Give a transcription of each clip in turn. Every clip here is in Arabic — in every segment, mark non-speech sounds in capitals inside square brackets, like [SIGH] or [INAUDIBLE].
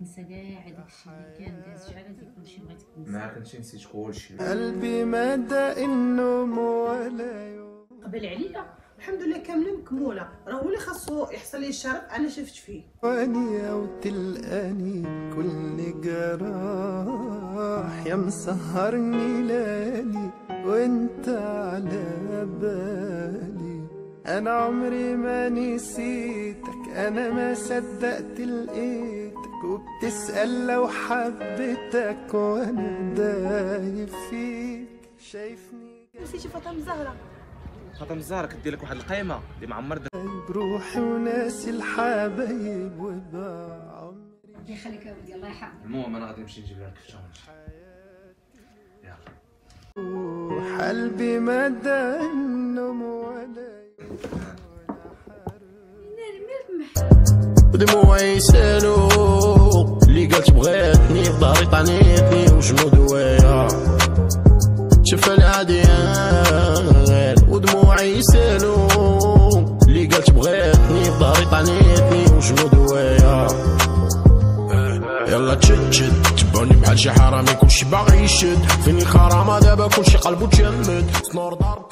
تنسى كاع هذاك الشيء اللي كان داز شحال هادي كلشي بغيتك تنسى. ما كنتي نسيت كلشي. قلبي مدى النوم ولا يوم. قبل عليا. الحمد لله كامله مكمولة. راه هو اللي خاصو يحصل لي الشرف أنا شفت فيه. وأني وتلقاني كل جراح. يا مسهرني ليالي وأنت على بالي. أنا عمري ما نسيتك أنا ما صدقت لقيتك وبتسأل لو حبيتك وأنا دايب فيك. شايفني نسيتي فاطمة الزهراء فاطمة الزهراء كدير لك واحد القايمه اللي معمر جايب روحي وناسي الحبايب وضاع عمري ربي يخليك يا ولدي الله يحفظك. المهم أنا غادي نمشي نجيب لها الكفته ونمشي يلا. قلبي مدى النوم ولا ودموعي يسألوا اللي قالت بغيتني في ظهري طعنيتني وشنو دوايا شوف العاديان ودموعي يسالوا اللي قالت بغيتني في ظهري طعنيتني وشنو دوايا يلا تشد تشد. تبعني بحال شي حرامي كلشي باغي يشد. فين الكرامة دابا كلشي قلبو تجمد. سنور ضارب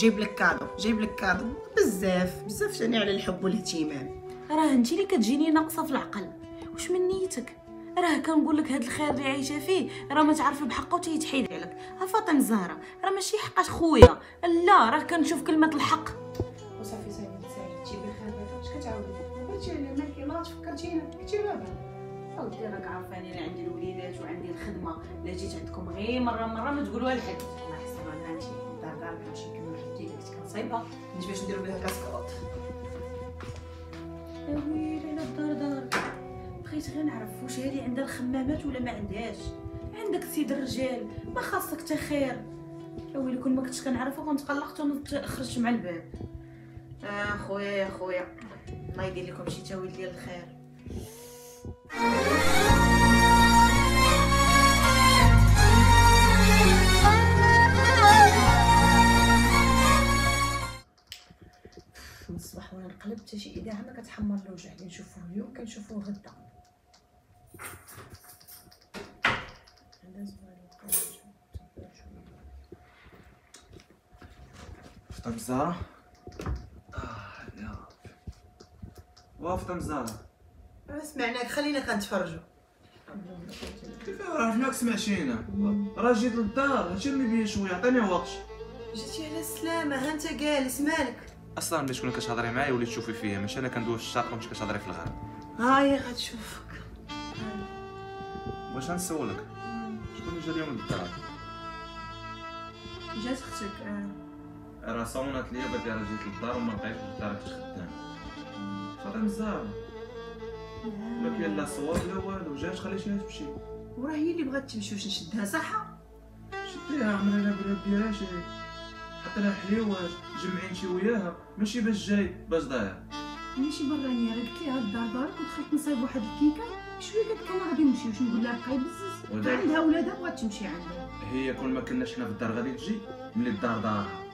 جايب لك cadeau جايب لك cadeau. بزاف بزاف جاني على الحب والاهتمام. راه انت اللي كتجيني ناقصة في العقل. واش من نيتك؟ راه كنقول لك هاد الخير اللي عايشة فيه راه ما تعرفي بحقه وتيتحيد عليك. ها فاطمة الزهراء راه ماشي حقات خويا. لا راه كنشوف كلمة الحق. وصافي صافي سعيد تجيبي خير اش كتعاودي؟ قلتي لي ما ما تفكرتينا قلتي بابا ودي راك عارفاني أنا عندي الوليدات وعندي الخدمة. لا جيت عندكم غير مرة مرة ما تقولوها لحد. الله يحسن. أنا هادشي دار دار كنمشي كما كنصايبها نجي باش نديرو بها كاسكروط يا ويلي لا الدار دار بغيت غير نعرف واش هادي عندها الخمامات ولا ما عندهاش عندك سيد الرجال ما خاصك تا خير ويلي كون ما كنتش كنعرفها كنت قلقت ونخرجت مع الباب آه خويا يا خويا الله يدير لكم شي تاويل ديال الخير الزهرة آه يا ربي وافطم الزهرة سمعناك خلينا كنتفرجوا كيف راه فيناك سمعتينا راه جيت للدار اللي بيا شوية عطيني وقت. جيتي على السلامة ها انت جالس مالك؟ أصلا ملي تكوني كتهضري معايا وليت تشوفي فيا ماشي أنا كندوز في الشاط وانت كتهضري في الغرب. هاي غتشوفك. واش نسولك شكون اللي جا اليوم للدار؟ جات أختك راه صونات ليا بدي راه جيت للدار وما لقيتش للدار كنت خدام. فاطمه الزهرة ما كاين لا صواب لا والو. جات خليتيها تمشي. وراه هي اللي بغات تمشي واش نشدها صح؟ شديها عمرنا بلا ديرها شي حتى لها حليوات جمعين شي وياها. ماشي باش جاي باش ضايع. ماشي برانية راه قلت لها الدار دارك ودخلت نصايب واحد الكيكة شوية قالت لك أنا غادي نمشي واش نقول لها بقاي بزز. عندها ولادها بغات تمشي عندها. هي كل ما كناش حنا في الدار غادي تجي ملي الدار دارها.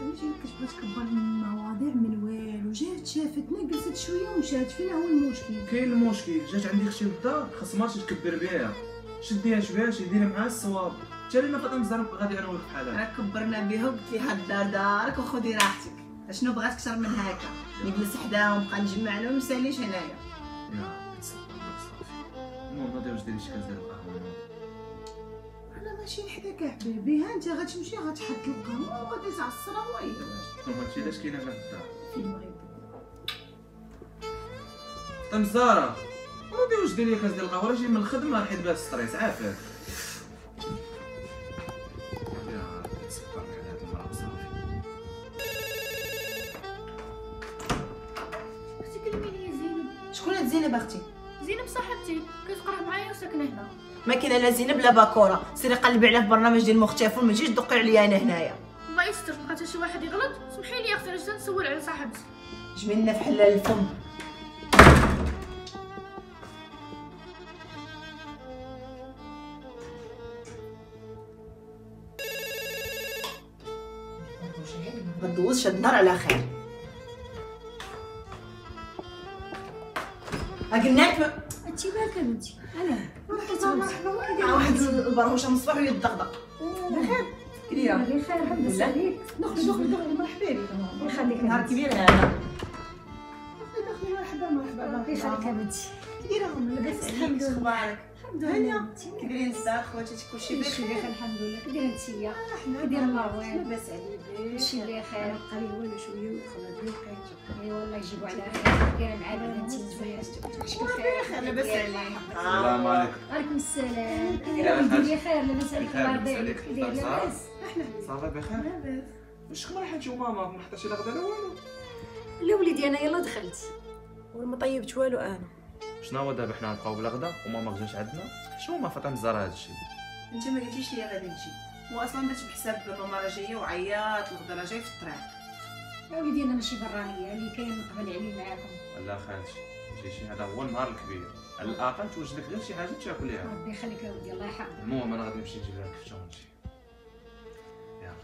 ماشي كتبغي تكبر المواضيع من والو. جات شافتنا جلست شوية ومشات. فينا هو المشكل. كاين المشكل. جات عندي أختي للدار خاص ما تكبر بها شديها شوية شي ديري معاها الصواب. حتى لينا فاطمه الزهراء غادي أنا وياك بحال هكا راه كبرنا بها وقلت لها الدار دارك وخذي راحتك. أشنو بغات أكثر من هكا؟ نجلس حداهم نبقى نجمع لهم مساليش هنايا. يا ربي تصبر لك صافي المهم غادي واش ديري شي كاس ديال القهوة؟ ماشي حداك حبيبي. ها انت غتمشي غتحط القهوه وغادي تعصرها وهي واش. المهم هادشي علاش كاينة هنا في الدار؟ في المغرب فاطمه ودي واش ديري كاس ديال القهوة؟ راه جاي من الخدمة حيت بها ستريس. عافاك. لي شكون هاد زينب أختي؟ زينب صاحبتي. كتقرأ معايا وساكنة هنا. ما كاينة لا زينب لا باكورة. سيري قلبي عليها في برنامج ديال مختفى وما تجيش تدقي عليا أنا هنايا. الله يستر حتى شي واحد يغلط؟ سمحي لي أختي راه نسول على صاحبتي جملنا في حلال الفم. ما تدوزش هاد النهار على خير. قلنا لك انت مالك يا بنتي أنا مع واحد البرهوشه من الصباح ويدغدغ بخير كبيرة. بخير الحمد لله. عليك دخلي دخلي دخلي. مرحبا. بك الله يخليك نهار كبير هذا دخلي مرحبا. مرحبا. الله يخليك كبيرة. عليك. أخبارك الحمد هانيه كيدايرين الصداع خواتاتك كلشي بخير الحمد لله كي دايره انتيا حنا كيدير مروان لاباس عليك كلشي بخير قالي والو شوية ودخل هاد الوقت إي والله يجيبوا على خير. بنتي زوينه كلشي بخير لاباس عليك السلام عليكم. وعليكم السلام. دايره. ولدي بخير. لاباس عليك. بخير، الله صافي. لاباس صافي بخير؟ لاباس واش ما راحتي وماما؟ ما حطيتي لا غدا لا والو. لا وليدي أنا يلا دخلت. وما طيبت والو أنا شنو هو دابا حنا نبقاو بلا غدا وماما غداش عندنا؟ شنو ما فاطمه الزهراء هذا الشيء؟ انت ما قلتيش لي غادي تجي هو أصلا درت بحساب ماما راه جاية وعيات الغدا راه جاي في الطريق يا وليدي أنا ماشي برانيه اللي كاين نقبل عليه معاكم. لا خالتي شي هذا هو النهار الكبير. على الأقل توجد لك غير شي حاجة تاكليها. ربي يخليك يا ولدي الله يحفظك. المهم أنا غادي نمشي نجيب لك الكفته ونجي يلا.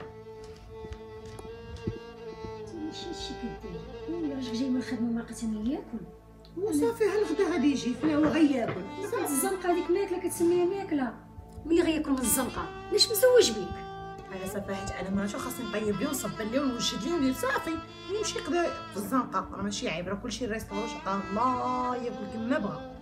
شي شي كدير. ولا واش جاي من الخدمة ما لقيتني ياكل. وصافي هالغدا غادي يجي فينا وغياكل كانت الزنقة هذيك ماكلة كتسميها ماكلة. ملي غياكل من الزنقة ليش مزوج بيك؟ أنا صافي حيت أنا مراتو خاصني نطيب ليه ونصبر ليه ونوجد ليه وندير صافي. يمشي يقضي في الزنقة راه ماشي عيب راه كلشي ريستورون عطاه الله ياكل كما بغا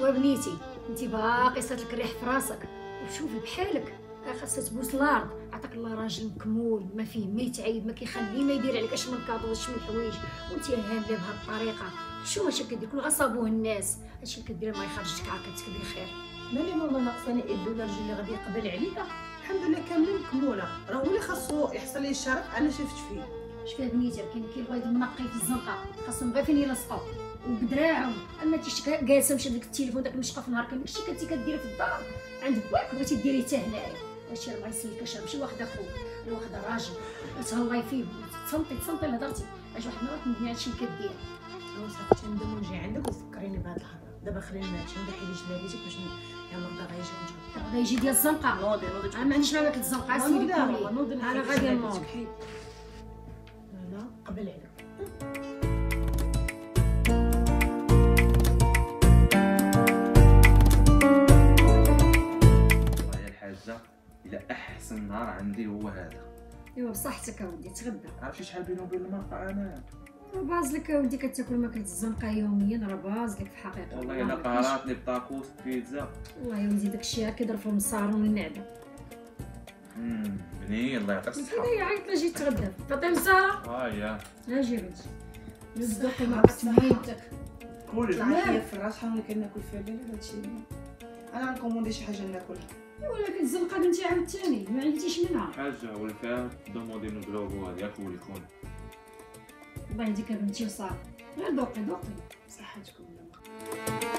وبنيتي انت باقي صات لك الريح في راسك. وشوفي بحالك. خاصها تبوس الأرض عطاك الله راجل مكمول ما فيه ما يتعيب ما كيخلي ما يدير عليك اش من كاطو واش من حوايج وأنت هاملة بهاد الطريقة. شو واش كدير كل غصابوه الناس. هادشي اللي كدير ما يخرجك عاقل تكدير خير. مالي ماما ناقصاني ابن ولا رجل اللي غادي يقبل عليا؟ الحمد لله كاملين مكمولة. راه هو اللي خاصو يحصل لي الشرف أنا شفت فيه. شفاه بنيتها كاين كيبغي منقي في الزنقة. خاصهم غير فين يلصقوا. وبدراعهم. أما تيش جالسه مشى ديك التليفون داك المشقة في النهار كان داكشي كنتي كديري في الدار. عند باك بغيتي ديري حتى هنايا. هادشي راه الله يسلك اش ماشي واحد أخوك واحد راجل. تهلاي فيه تصنتي تصنتي لهضرتي اش واحد المرات ندمي هادشي اللي كدير؟ أنا صافي تندم ونجي عندك وتفكريني بهاد اللحظه دابا خلينا نمشي ندحي لي جلابيتك باش ن- يلا غدا غيجي ونجي غدا يجي ديال الزنقة. نوضي نوضي أنا ما عنديش داك الزنقة سيدي أنا غادي نوض لا قبل عليك. أحسن نهار عندي هو هذا. ايوا بصحتك أودي تغدى. عرفتي شحال بيني وبين المرقه أنا راه باز لك أودي كتاكل ماكلة الزنقة يوميا راه باز لك في الحقيقة والله إلا. قهراتني بطاكوس بيتزا. والله يا ولدي داكشي هكا كيضرب في المصار والمعده امم بني الله يعطيك الصحة. يعيط لا جيت تغدى. فاطمة ساره ها يا. ها جي بنتي. يصدق ما عرفت مهمتك طلع ليا في الراس حنا كناكل فيها الليل؟ هادشي. أنا غنكوموندي شي حاجة ناكلها. ولكن الزنقه بنتي عاوتاني ما عنديش منها. حاجة فيها؟ دوموندي من بلوغو هذه ياكل يكون الله يهديك يا بنتي وصافي. غير دوقي دوقي. صحتكم. ان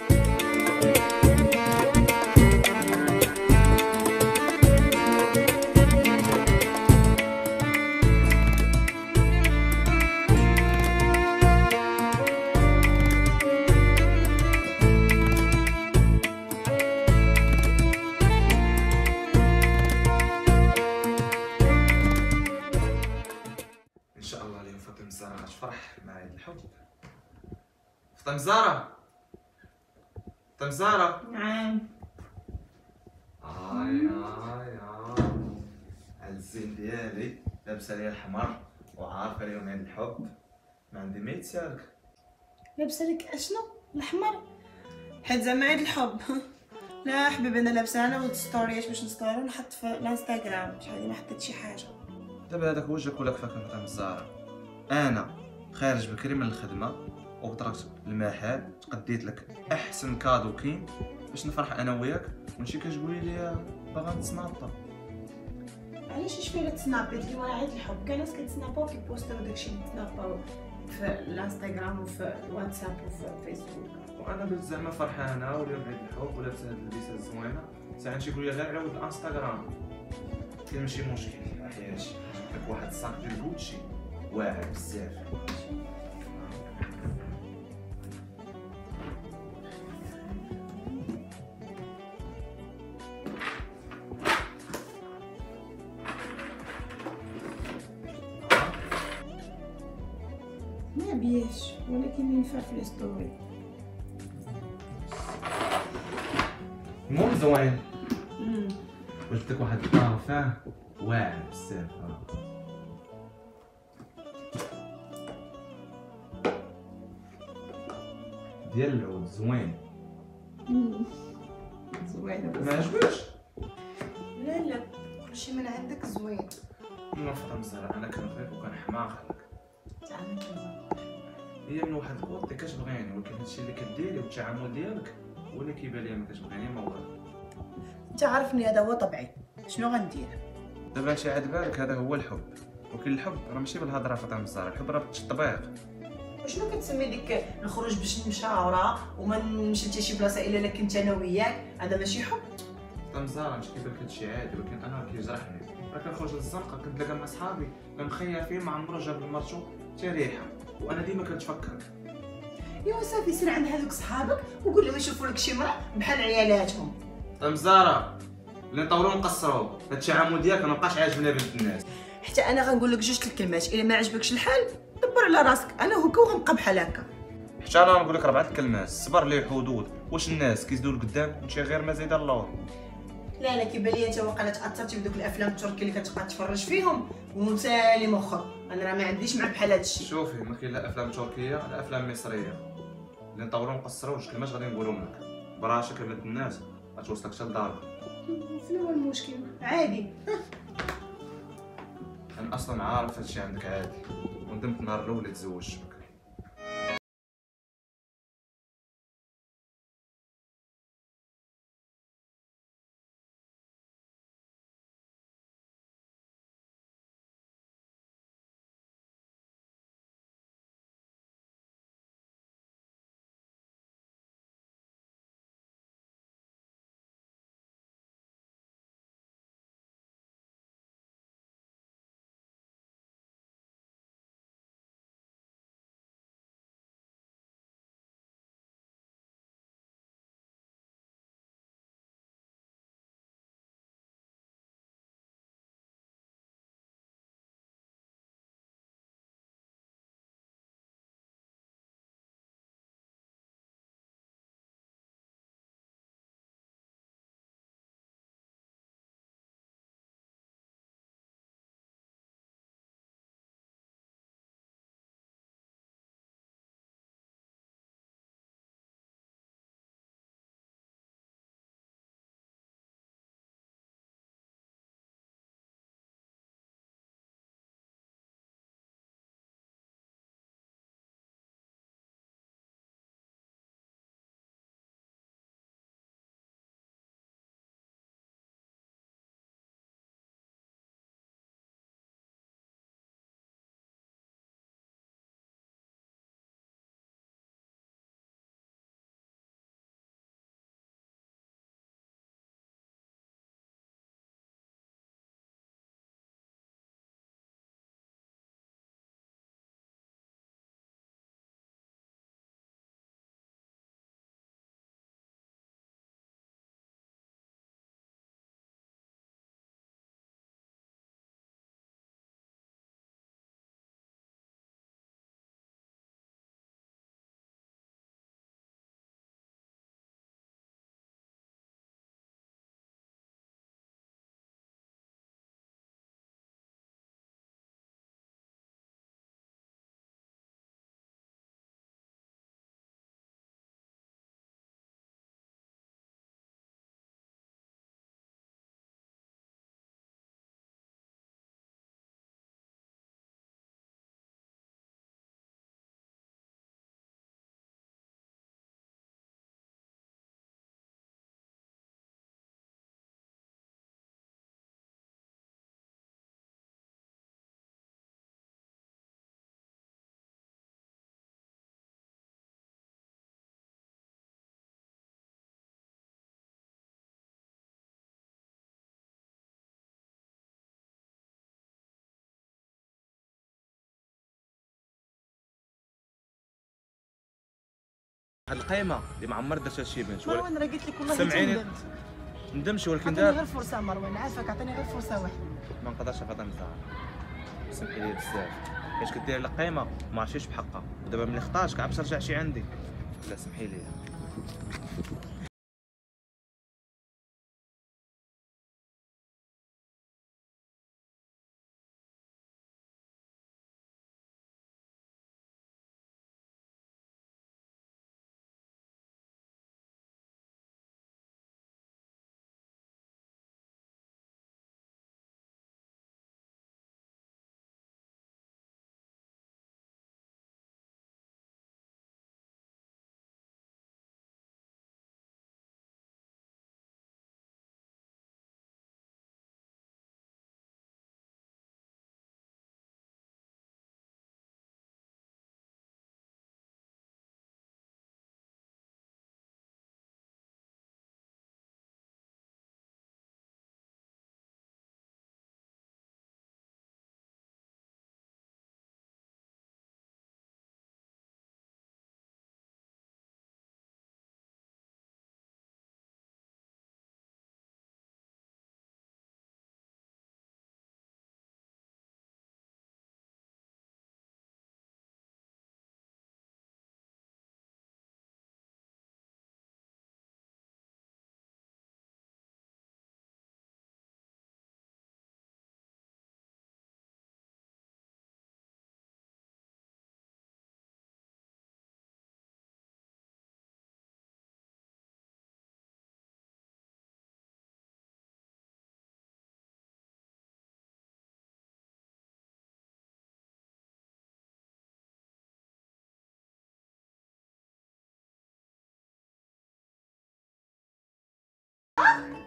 فاطمه زهره نعم هاي هاي هاي الزين ديالي لابسه لي الحمر وعارفه اليوم عيد الحب. ما عندي ما يتسالك. لابسه لك اشنو؟ الاحمر حيت زعما عيد الحب. [LAUGHS] لا حبيبي أنا لابسه أنا ستوريات باش نستوري ونحط في الانستغرام. شحال ما حطيت شي حاجة. دابا هذاك وجهك ولا كفاك الزهراء أنا خارج بكري من الخدمة وتركت المحل تقديت لك أحسن cadeau كاين باش نفرح أنا وياك. ونمشي كتقولي لي باغا نتسناطا علاش اش فيها تسنابي اللي ورا عيد الحب. كاين ناس كتسناباو كيبوستاو داكشي اللي تسناباو في الإنستغرام وفي الواتساب وفي الفيسبوك. وأنا قلت زعما فرحانه واليوم عيد الحب ولابسه هاد اللبسه الزوينة. ساعات شي يقول لي غير على ود الإنستغرام. كاين ماشي مشكل. داك واحد الصاك ديال غوتشي واعر بزاف. في الستوري. المهم زوين. قلت لك واحد البارفان واعر بزاف آه. ديال العود زوين زوينه ما عجبكش؟ لا لا كلشي من عندك زوين. فاطمه الزهراء أنا كنبغيك وكنحماق لك تعال نكمل هي من واحد الكوطي كتبغيني ولكن هادشي اللي كديري والتعامل ديالك هو اللي كيبان ليا ما كتبغيني ما والو. أنت عارفني هذا هو طبعي. شنو غندير؟ دابا هادشي عاد بالك هذا هو الحب. ولكن الحب راه ماشي بالهضرة فاطمة الزهراء الحب راه بالتطبيق. شنو كتسمي ديك الخروج باش نمشاورا وما نمشي لحتى شي بلاصة إلا كنت أنا وياك؟ هذا ماشي حب. فاطمة الزهراء مش كيبان لك هادشي عادي ولكن أنا كيجرحني راه كنخرج للزنقه كنتلاقى مع صحابي كنخير ما عمرو جاب لمرتو حتى ريحة وأنا ديما كنتفكر. ايوا صافي سير عند هذوك صحابك وقول لهم يشوفوا لك شي مرا بحال عيالاتهم. فاطمه الزهراء اللي نطورو نقصرو هاد التعامل ديالك ما بقاش عاجبنا بنت الناس. حتى أنا غنقول لك جوج الكلمات إلا ما عجبكش الحال دبر على راسك. أنا هكا وغنبقى بحال هكا. حتى أنا نقول لك اربعه الكلمات الصبر ليه حدود واش الناس كيزيدوا لقدام وانت غير ما زايده اللور؟ لا لا كيبان لي أنت واقيلا تأثرتي بدوك الأفلام التركي اللي كتبقى تفرج فيهم ومسالي مخك أنا راه ما عنديش مع بحال هادشي. شوفي ما كاين لا أفلام تركية لا أفلام مصرية. اللي نطورو نقصرو جوج كلمات غادي نقولهم لك براشك يا بنت الناس غتوصلك حتى لدارك شنو هو المشكل؟ عادي. أنا أصلا عارف هادشي عندك عادي. وندمت النهار الأول اللي تزوجت بك واحد القيمه اللي ما عمر درت هادشي بنت مروان راه قلت لك والله سمعيني. ندمت ندمش ولكن عطيني دابا غير فرصة مروان عافاك عطيني غير فرصة واحدة ما نقدرش فاطمه الزهر سمحي لي بزاف. حيت كدير لك قيمه ما عرفتيش بحقها. ودابا ملي خطاتك عاد باش ترجع شي عندي. لا سمحي لي.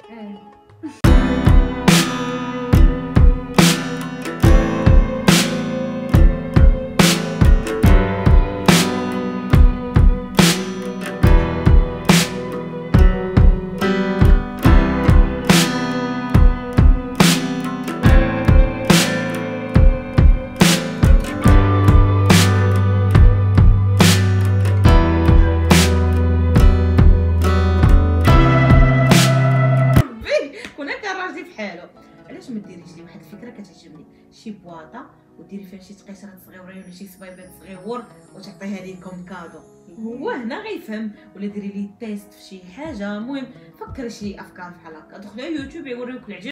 嗯。وديري فيها شي تقيشرات صغيورين ولا شي صبيبات صغيور وتعطيها ليه comme cadeau. هو هنا غيفهم ولا ديري لي test في شي حاجة. المهم فكري شي أفكار بحال هكا. دخلي على يوتيوب يوريوك العجب.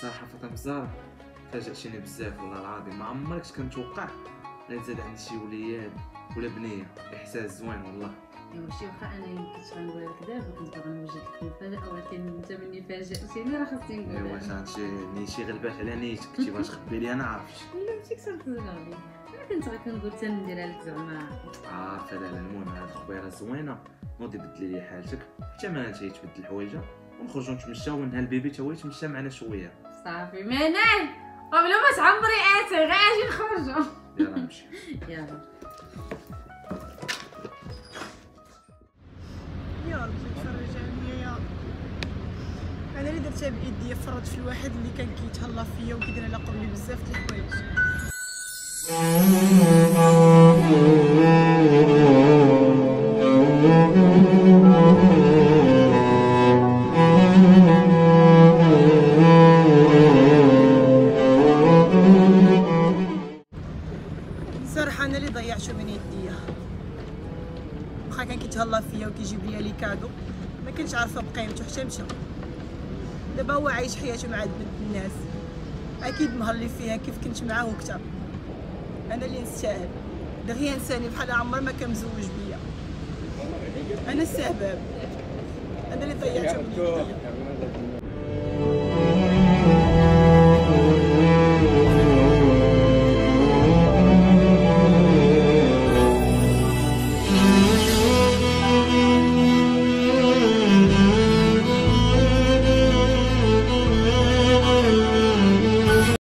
صراحة فاطمة الزهراء فاجأتيني بزاف والله العظيم. ما عمرك كنتوقع زاد عندي شي وليان ولا بنية. إحساس زوين والله. ايوا شي واخا أنا يمكن غنقول لك دابا كنت باغا نوجد لك مفاجاه ولكن أنت مني فاجاتيني راه خاصني نقول ايوا شي نيشي غلبات على نيتك كنتي باش تخبي [LAUGHS] لي أنا عارفش لا ماشي كثر تزغلي أنا كنت غير كنقول حتى نديرها لك زعما. عارفة لا لا المهم هاد الخبيرة زوينة. نوضي بدلي لي حالتك. حتى ما انت يتبدل حوايجها ونخرجو نتمشاو ونها البيبي تا هو يتمشى معنا شوية. صافي. منال قبل ما تعمري اتي غير أجي نخرجوا. يلا نمشي. [LAUGHS] يلا. يا ربي تفرج عليا يا أنا اللي درتها بايديا فرط في الواحد اللي كان كيتهلا فيا وكيدير على قبلي بزاف د الحوايج. وكيجيب ليا لي كادو ما كنتش عارفة بقيمته حتى مشى. دابا هو عايش حياته مع بنت الناس. أكيد مهلي فيها كيف كنت معاه وكتر. أنا اللي نستاهل. دغيا نساني بحال عمر ما كان مزوج بيا. أنا السبب. أنا اللي ضيعته من يديا